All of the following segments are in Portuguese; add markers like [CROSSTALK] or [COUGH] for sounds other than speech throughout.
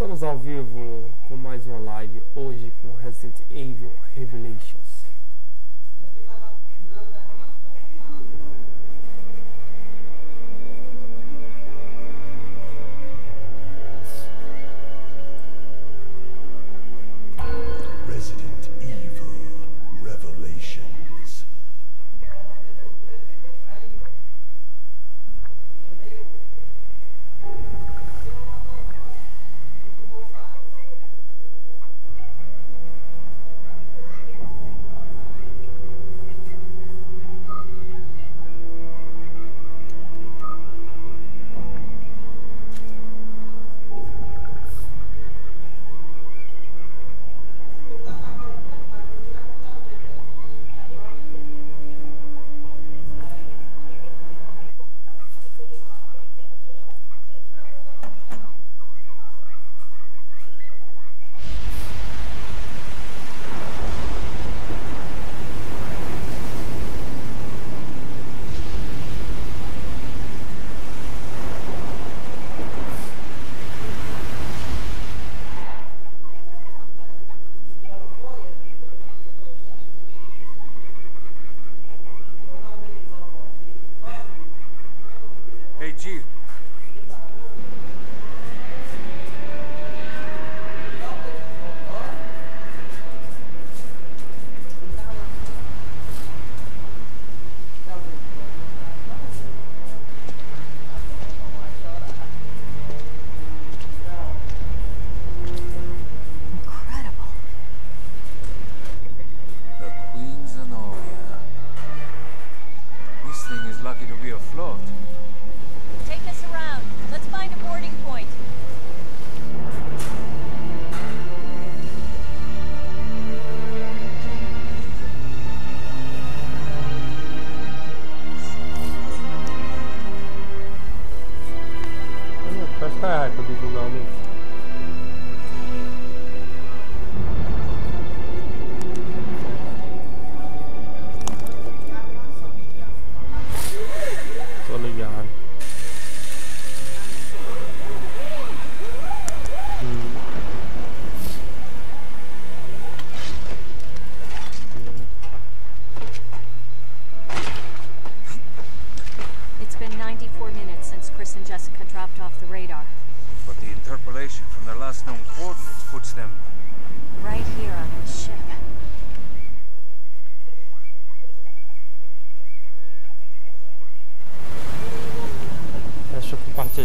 Estamos ao vivo com mais uma live hoje com Resident Evil Revelations.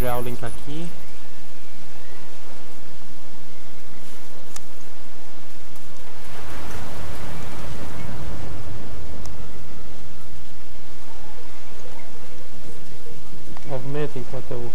Compartilhar o link aqui. Movimento enquanto eu.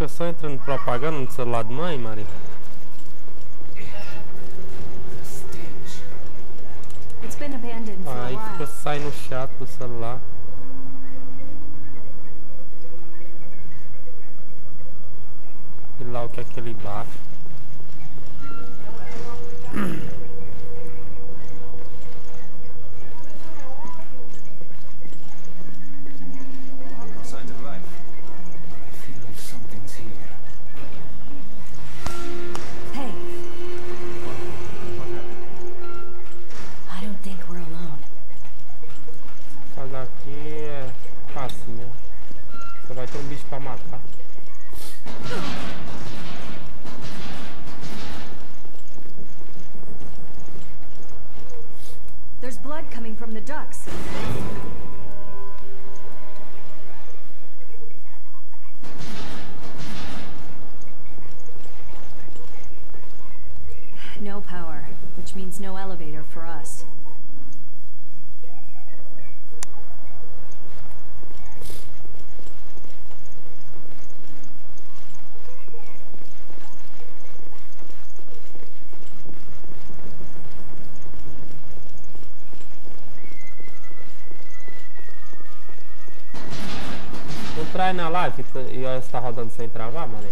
Fica só entrando propaganda no celular de mãe, Maria. Aí fica while. saindo chato do celular. E lá o que é aquele baixo. [CLEARS THROAT] No live tá- e ela está rodando sem travar, mané.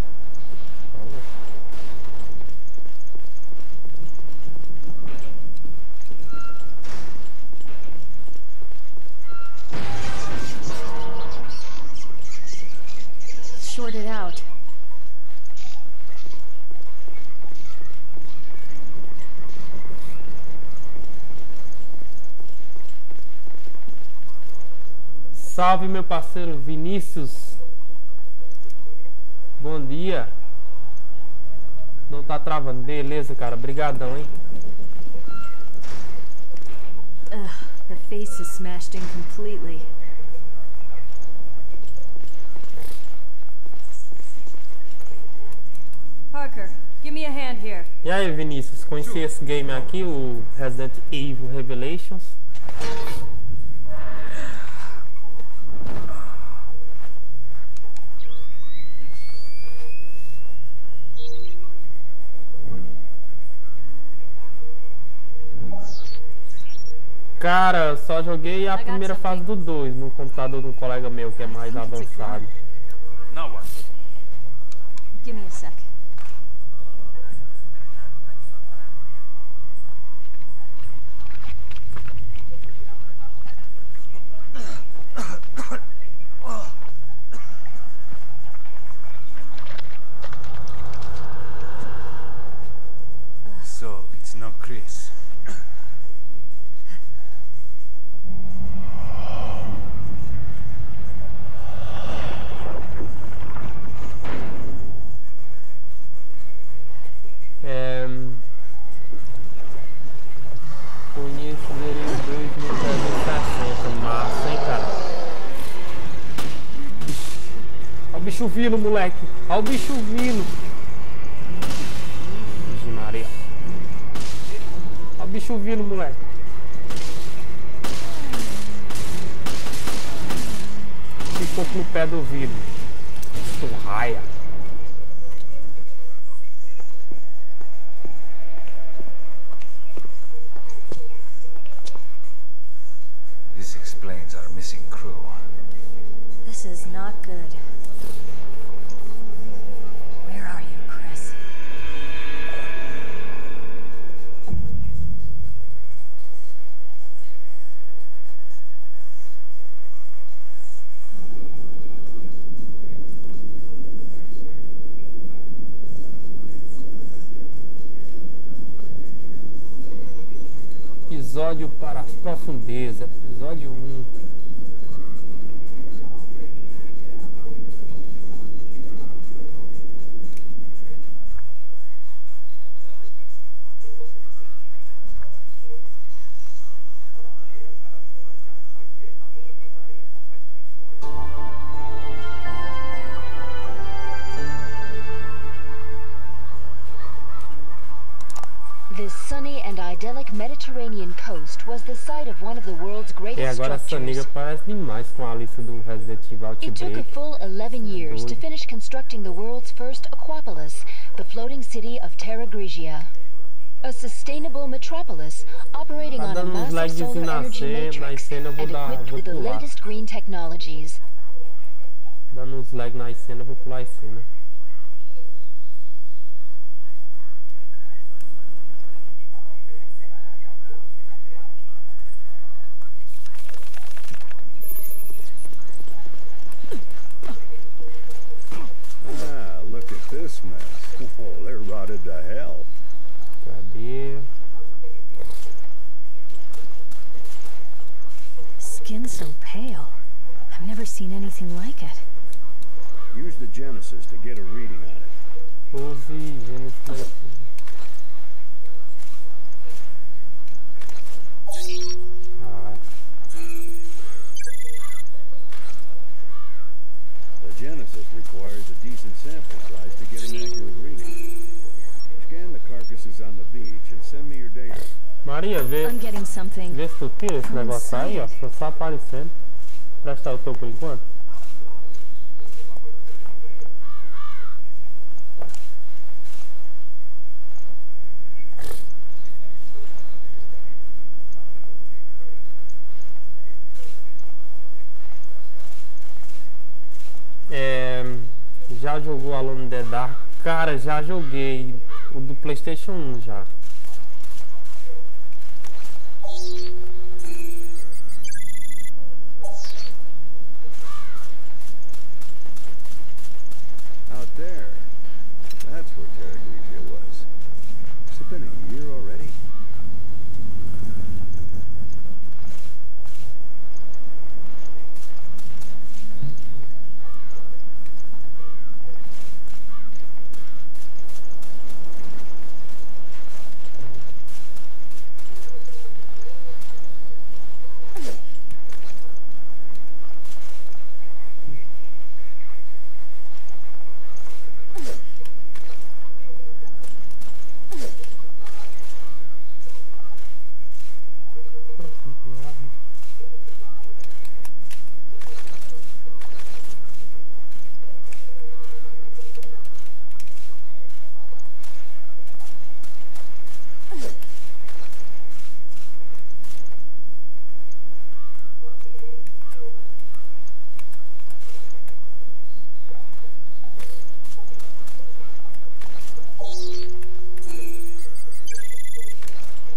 Shorted out. Salve meu parceiro Vinícius. Bom dia. Não tá travando. Beleza, cara. Brigadão, hein? Ugh, the face is smashed in completely. Parker, give me a hand here. E aí, Vinícius, conheci esse game aqui, o Resident Evil Revelations. Cara, só joguei a primeira fase do 2 no computador de um colega meu que é mais avançado. Now what? Give me a sec. Bicho vindo, moleque. Olha o bicho vindo. Vixe Maria. Olha o bicho vindo, moleque. Ficou no pé do vidro. Esturraia. This explains our missing crew. This is not good. Profundezas. Was the site of one of the world's E agora essa nega parece demais com a lista do Resident Evil It took a Outbreak. full 11 years to finish constructing the world's first aquapolis, the floating city of Terra Grigia. A sustainable metropolis operating on a massive solar energy matrix and equipped with the latest green technologies. Dando uns na cena, vou pular a cena. This mess? Oh, they're rotted to hell. Cadê? Skin so pale. I've never seen anything like it. Use the Genesis to get a reading on it. Use Genesis. Requires a decent sample size to get an accurate reading. Scan the carcasses on the beach and send me your data. Maria, vê, I'm getting something. vê se tu tira esse negócio aí, ó. Só, aparecendo. Presta o teu por enquanto. É, já jogou Alone in the Dark? Cara, já joguei. O do Playstation 1 já. Out there. That's where Terra Grigia was. Has it been a year already?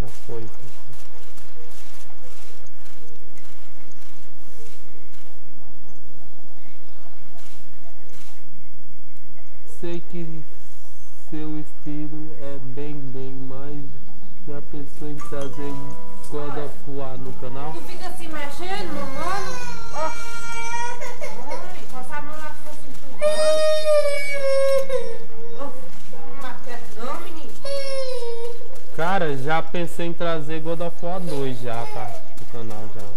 Já foi. Sei que seu estilo é bem bem, mas já pensou em trazer God of War no canal? Tu fica se mexendo, meu mano? Ó. Ai, com essa mão lá fosse empurrando. Não mais quieto não, menino. Cara, já pensei em trazer God of War 2 já, tá? No canal já.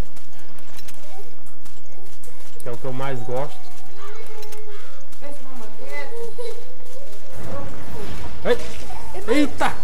Que é o que eu mais gosto. Ei! Eita!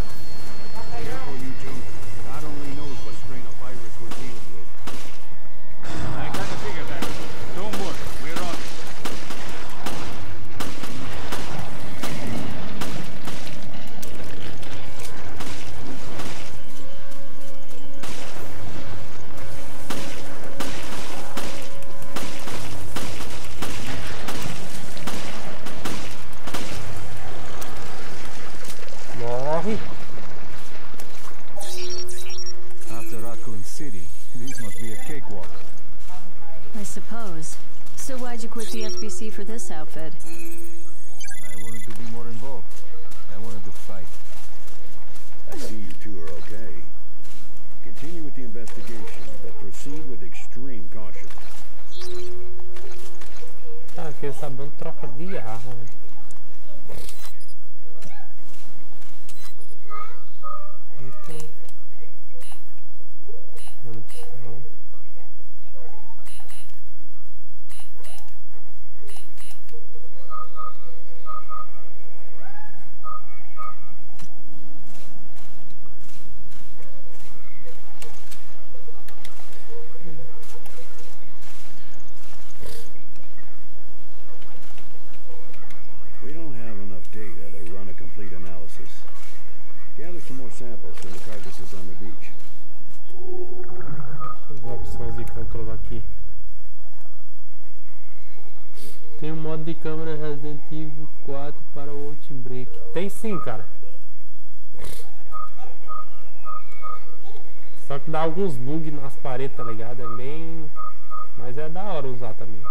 Dá alguns bugs nas paredes, tá ligado? É bem. Mas é da hora usar também.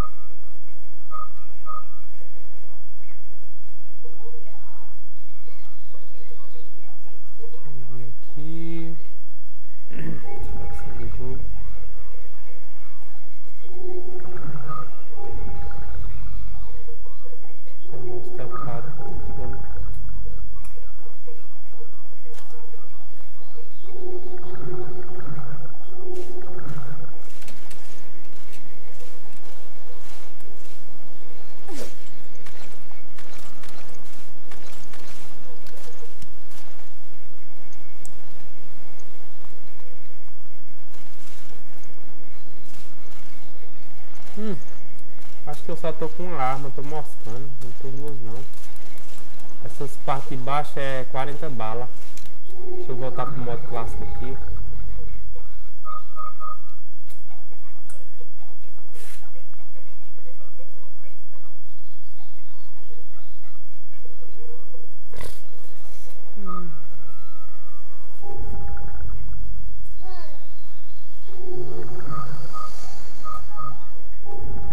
que eu só tô com uma arma, tô moscando. Não tem duas não. Essas partes de baixo é 40 balas. Deixa eu voltar pro modo clássico aqui.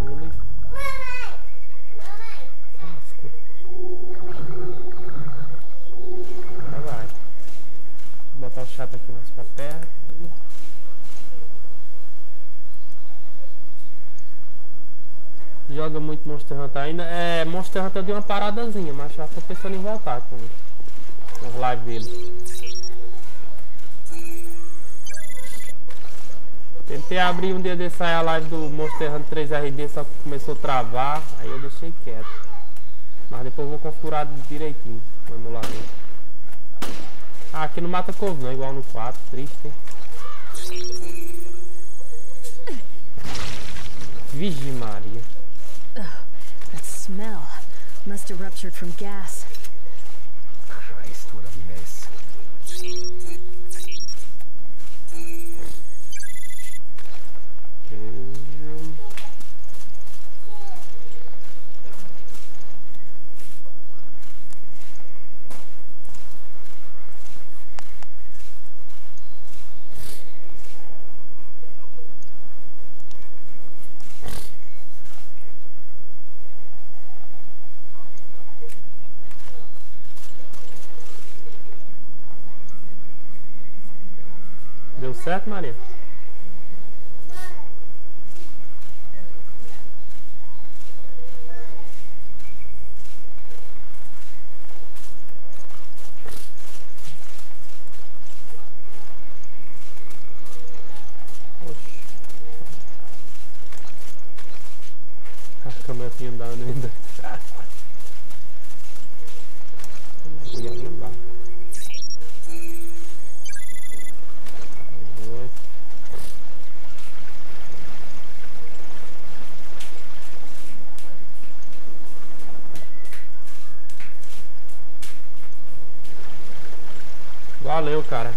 Ele casco. Vai, vai. Vou botar o chato aqui mais pra perto. Joga muito Monster Hunter ainda. É, Monster Hunter deu uma paradazinha, mas já tô pensando em voltar com as lives dele. Tentei abrir um dia desse a live do Monster Hunter 3RD, só que começou a travar, aí eu deixei quieto. Mas depois vou configurar direitinho o emulador. Ah, aqui não mata couve não, igual no 4, triste, hein? Vigi Maria. Smell must have ruptured from gas. Christ, what a mess. Certo, Maria? Oxi. A câmera aqui andando ainda. Mulher ali embaixo. Vamos ver. Valeu, cara.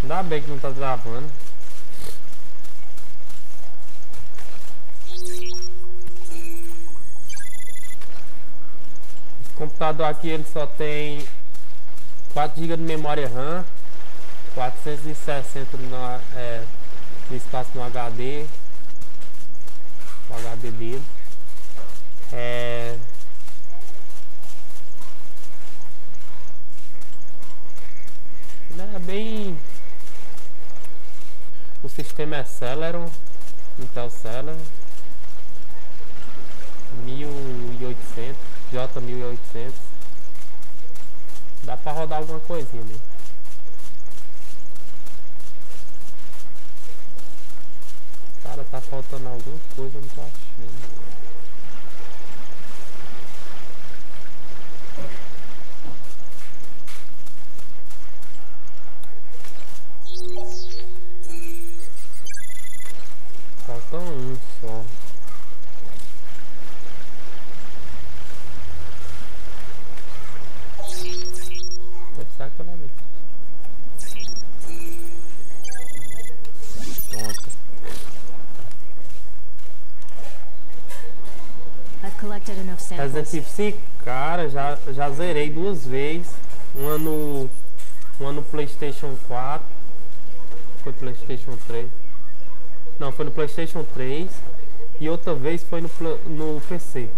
Ainda bem que não tá travando. Esse computador aqui ele só tem 4 GB de memória RAM, 460 no, é, de espaço no HD, o HD dele. É, é bem. O sistema é Celeron, Intel Celeron 1800, J1800. Dá pra rodar alguma coisinha né? Cara, tá faltando alguma coisa, eu não tô achando. 5, cara, já, já zerei duas vezes. Uma no, uma no Playstation 4. Foi Playstation 3. Não, foi no Playstation 3. E outra vez foi no, no PC.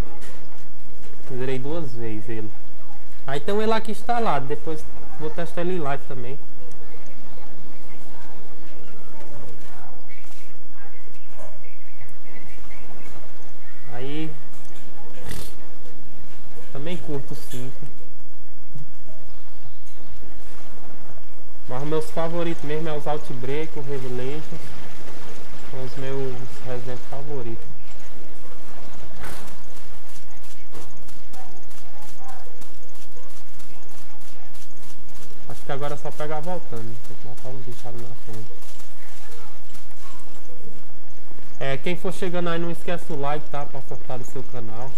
Zerei duas vezes ele. Aí tem um ele aqui instalado. Depois vou testar ele em live também. Aí também curto 5. Mas meus favoritos mesmo é os Outbreak, o Revelations. São os meus Resident favoritos. Acho que agora é só pegar voltando. Tem que matar um bicho ali na frente. É, quem for chegando aí, não esquece o like, tá? Pra fortalecer o canal.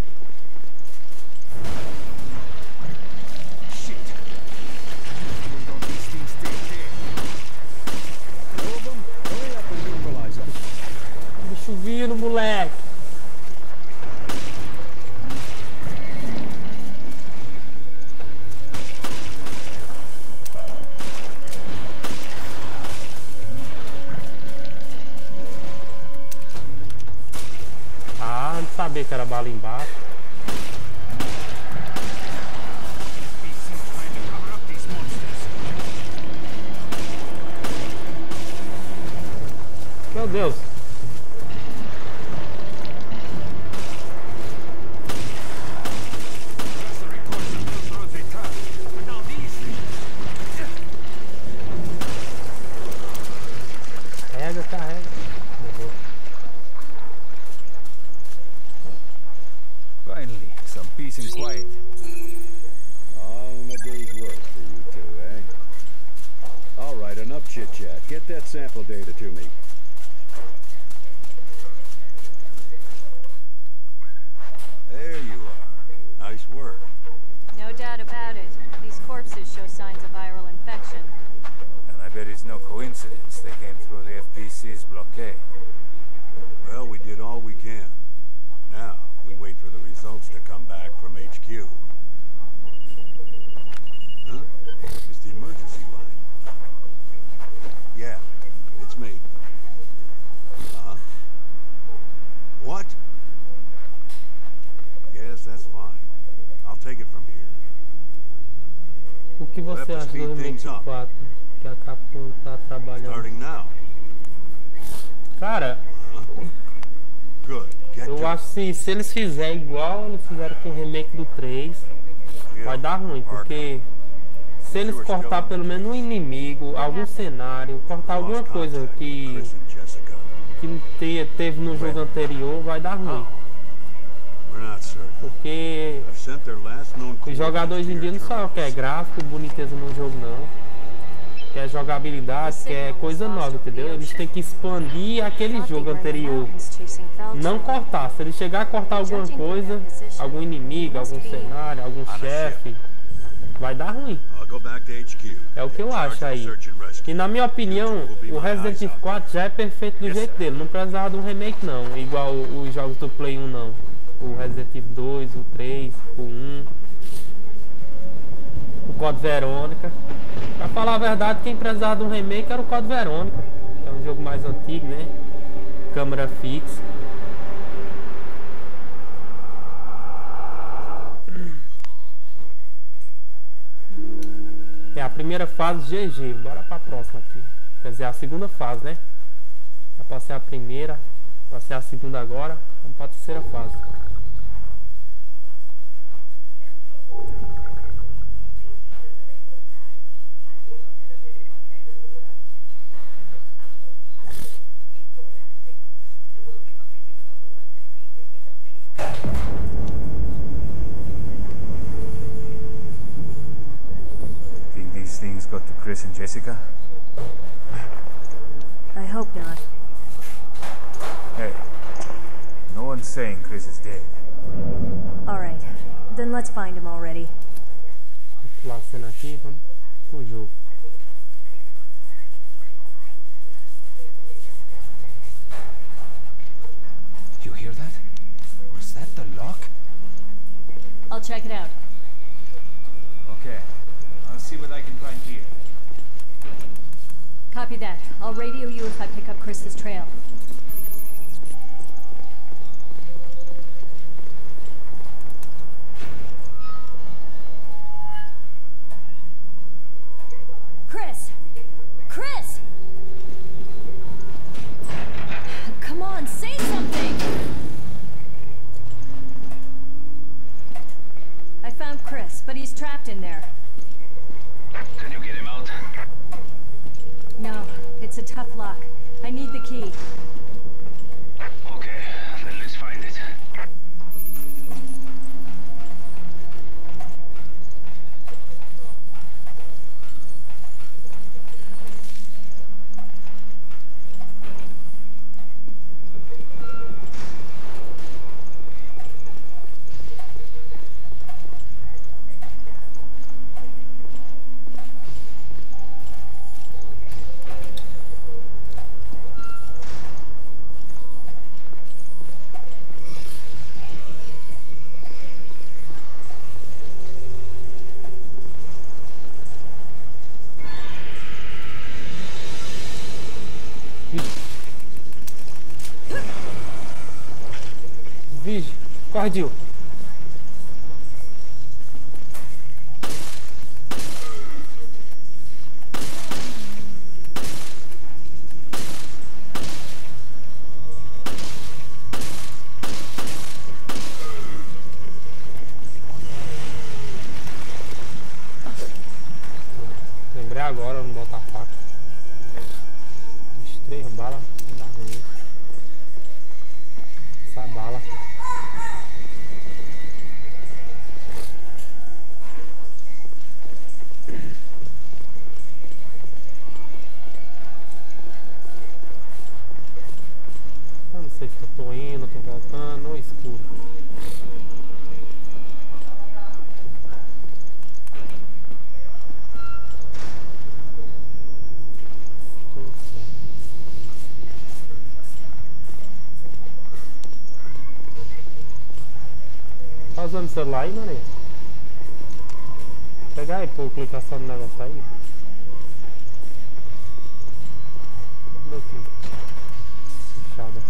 Vindo, moleque. Ah, não sabia que era bala embaixo. 4 que a Capcom tá trabalhando? Cara. Get eu acho que se eles fizerem igual eles fizeram com o remake do 3, Yeah. vai dar ruim, porque se eles cortar pelo menos um inimigo, algum cenário, cortar alguma coisa que, que te- teve no jogo anterior, vai dar ruim. Porque os jogadores hoje em dia não só quer gráfico, boniteza no jogo não. Quer jogabilidade, quer coisa nova, entendeu? Eles têm que expandir aquele jogo anterior. Não cortar. Se ele chegar a cortar alguma coisa, algum inimigo, algum cenário, algum chefe, vai dar ruim. É o que eu acho aí. E na minha opinião, o Resident Evil 4 já é perfeito do jeito dele. Não precisava de um remake não, igual os jogos do Play 1 não. O Resident Evil 2, o 3, o 1. O Code Verônica. Pra falar a verdade, quem precisava de um remake era o Code Verônica. É um jogo mais antigo, né? Câmera fixa. É a primeira fase GG, bora pra próxima aqui. Quer dizer, a segunda fase, né? Já passei a primeira, passei a segunda agora, vamos pra terceira fase. Chris and Jessica? I hope not. Hey, no one's saying Chris is dead. Alright, then let's find him already. Vou pular a cena aqui, vamos pro jogo. You hear that? Was that the lock? I'll check it out. Okay. I'll see what I can find here. Copy that. I'll radio you if I pick up Chris's trail. Погоди, vamos onde lá aí, mano? Pegar e pôr só no negócio aí. Aqui. Fechada.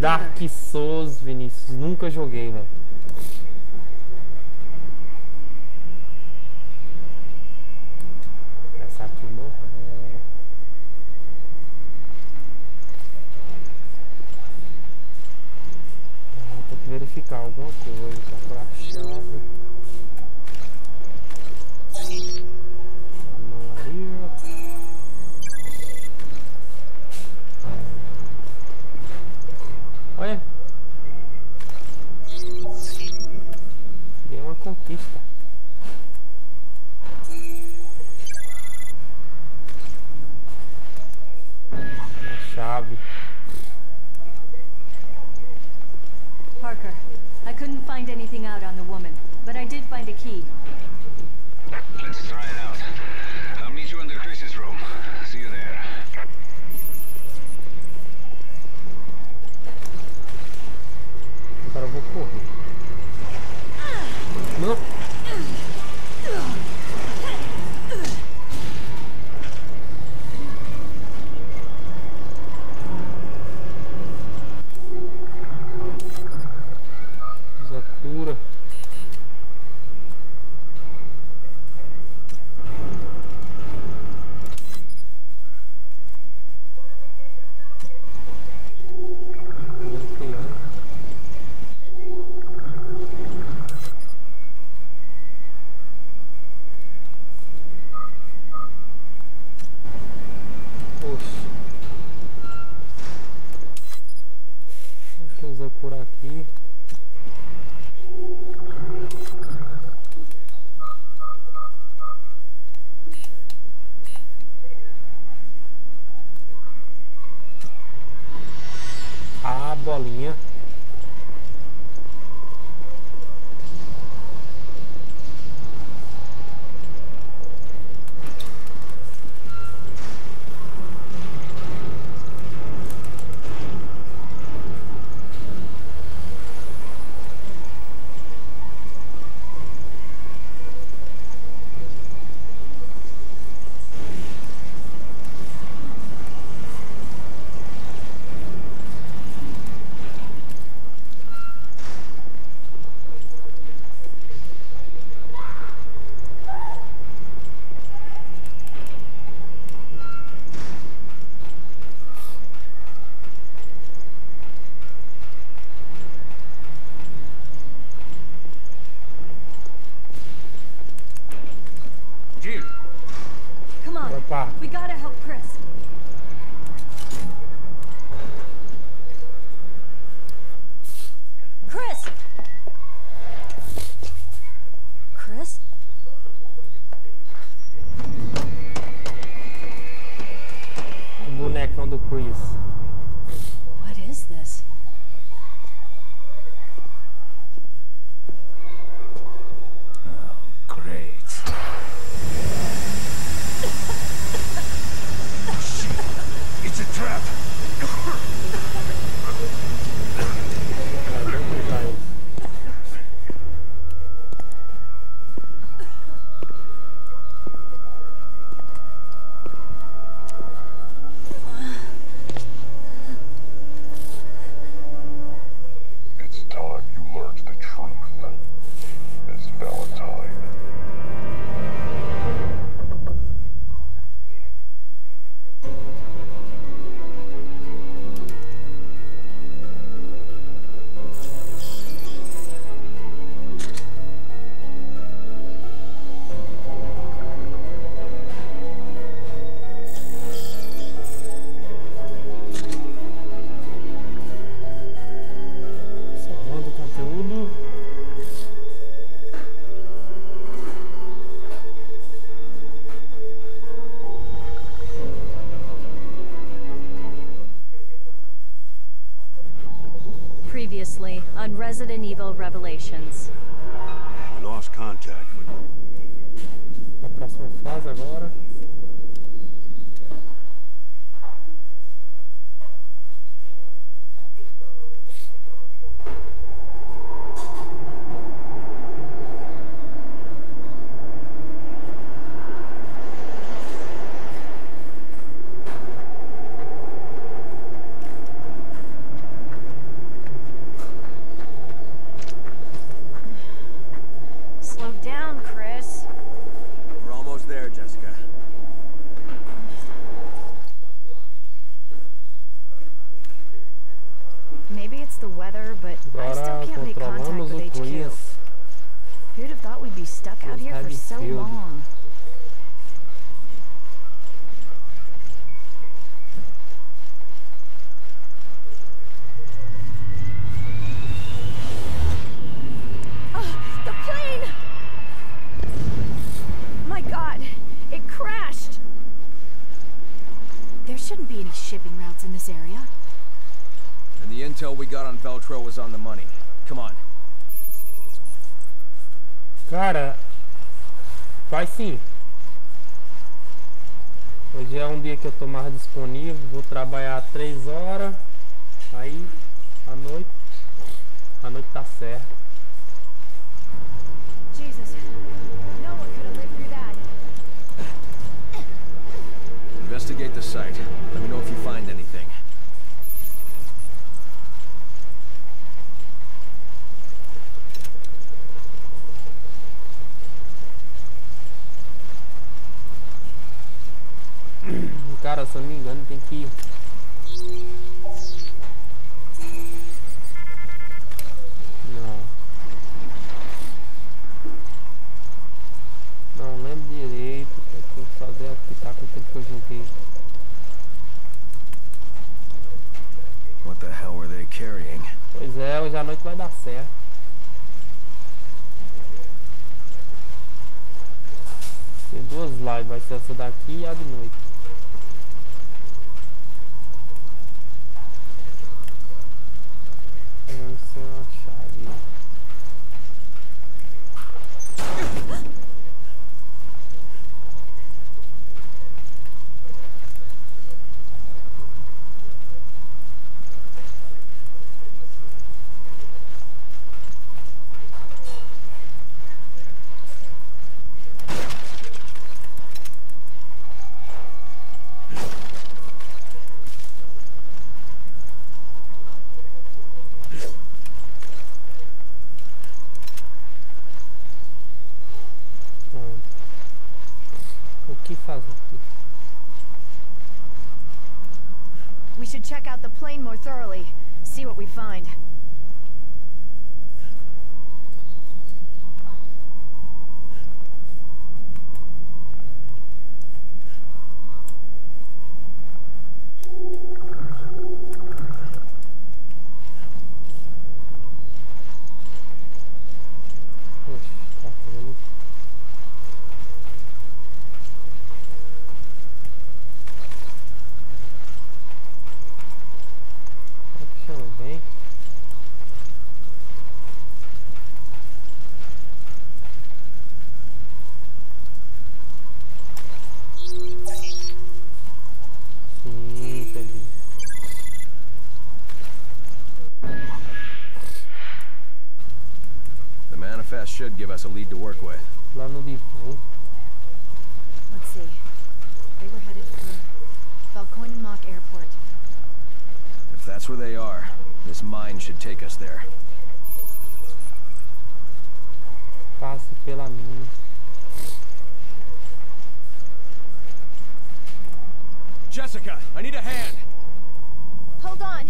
Dark Resident Evil Revelations. Intel we got on Veltro was on the money. Come on. Cara, vai sim. Hoje é um dia que eu tô mais disponível, vou trabalhar três horas, aí à noite, à noite tá certo. Jesus. No one could have lived through that. Investigate the site. Let me know if you find anything. Cara, se eu não me engano, tem que. Não. Não lembro direito eu tenho que fazer aqui, tá com o tempo que eu joguei. What the hell were they carrying? Pois é, hoje à noite vai dar certo. Tem duas lives, vai ser essa daqui e a de noite. Essa é the plane more thoroughly. See what we find. should take us there. Passe pela mina. Jessica, I need a hand. Hold on.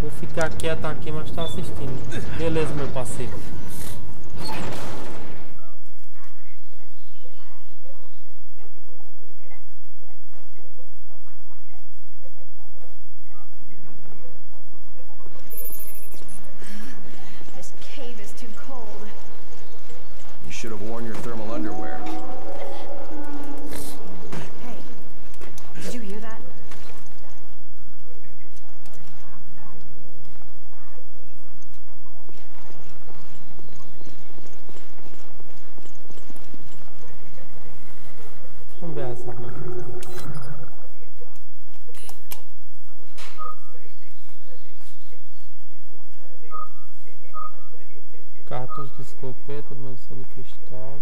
Vou ficar quieto aqui, mas tá assistindo. Beleza, meu parceiro. ele que está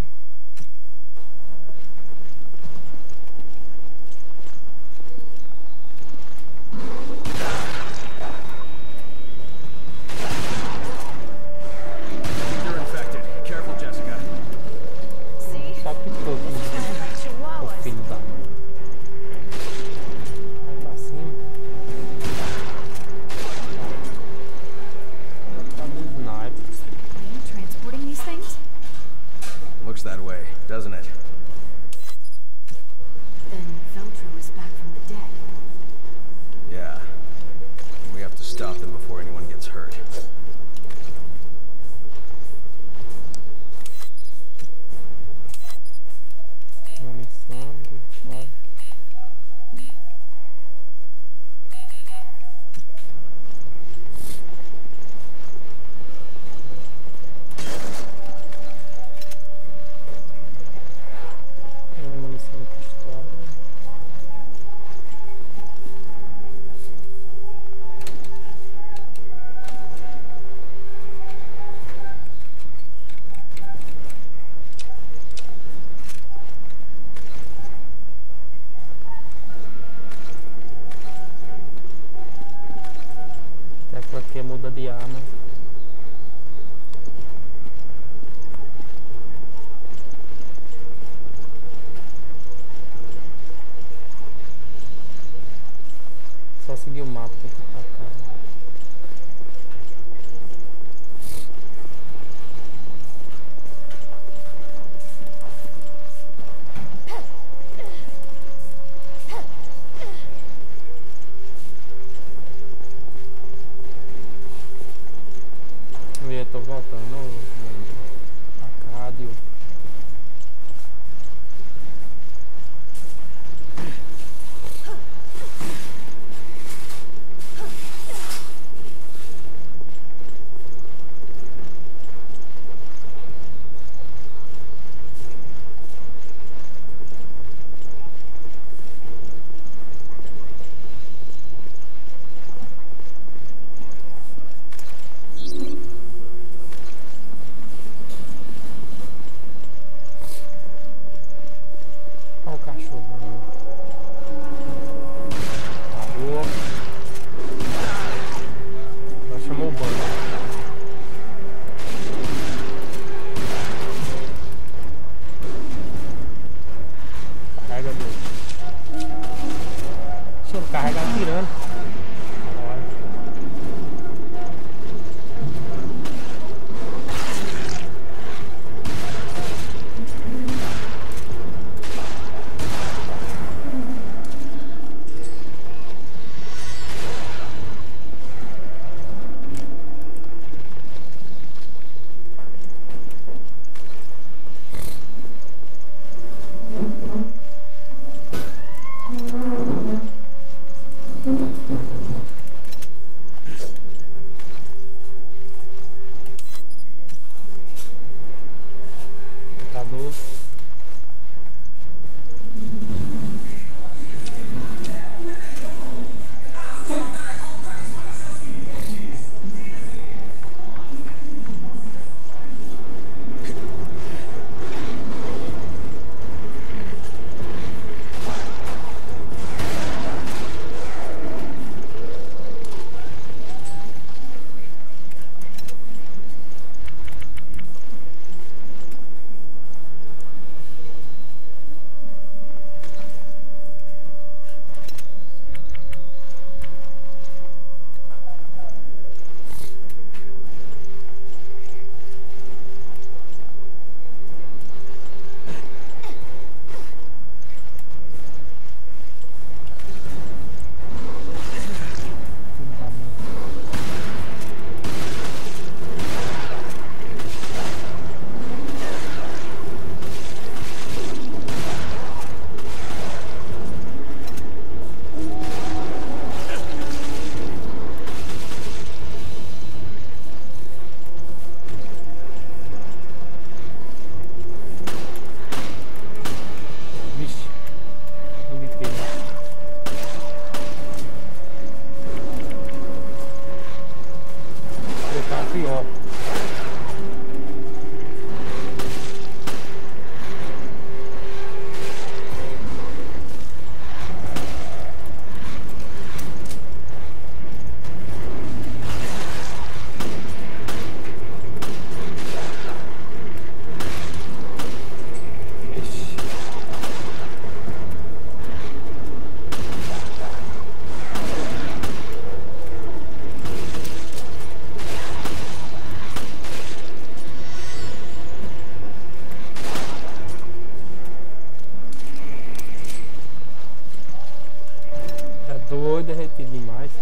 foi derretido demais.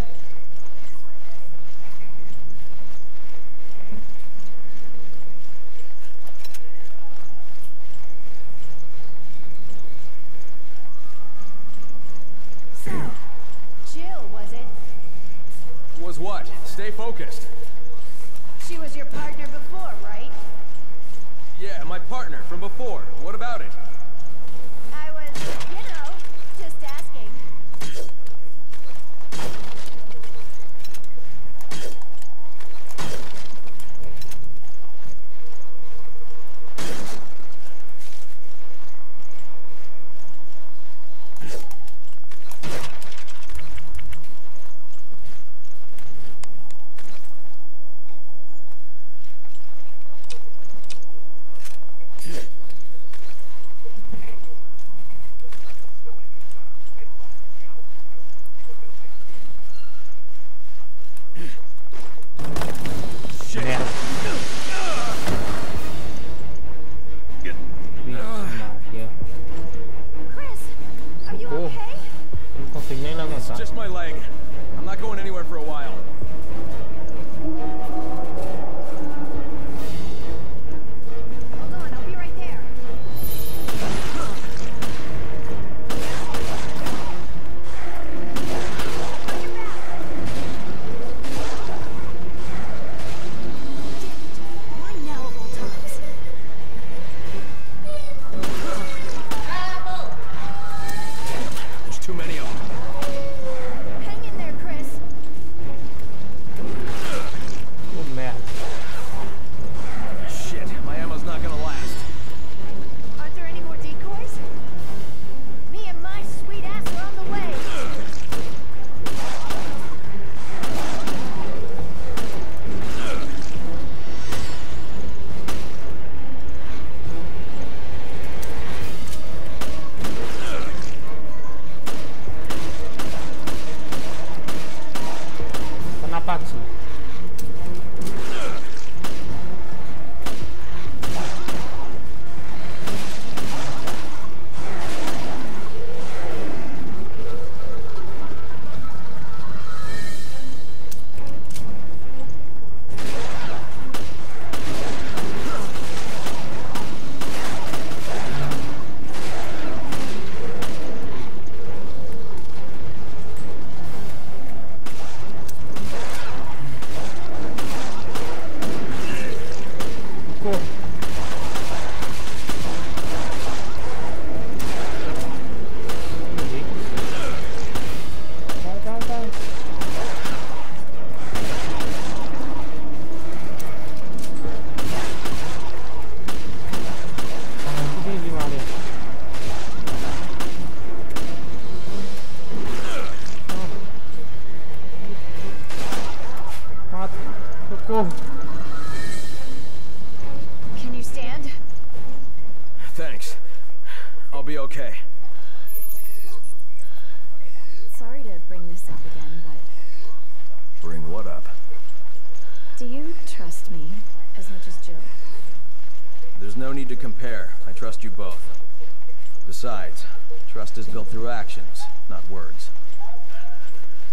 Besides, trust is built through actions, not words.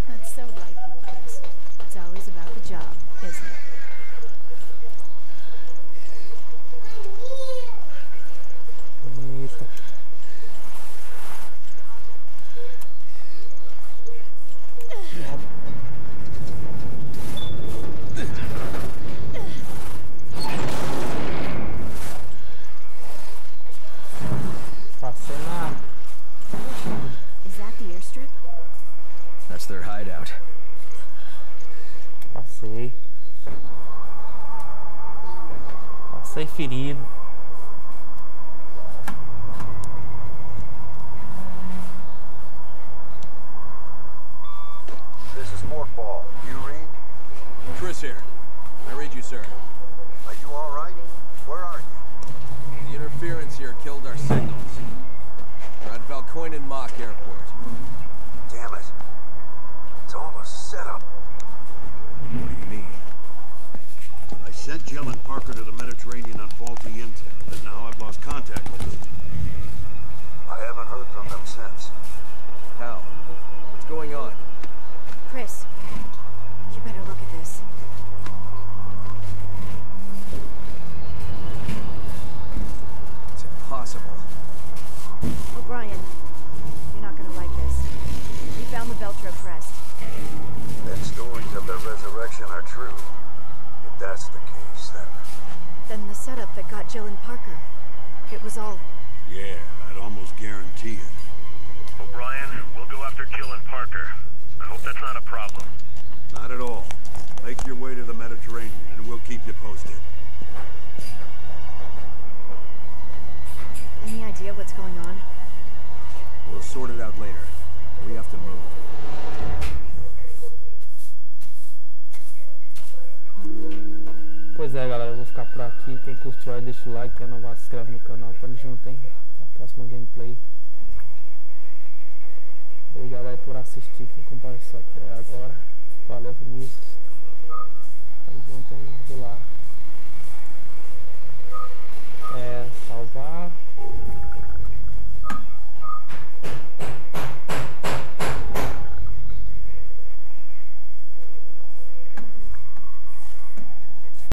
That's so right. worker to the Mediterranean on faulty intel, and now I've lost contact with them. I haven't heard from them since. deixa o like, é novato, se inscreve no canal, tamo junto, hein? Até a próxima gameplay. Obrigado aí por assistir, quem compareceu até agora. Valeu, Vinícius. Tamo junto, hein? Vou lá.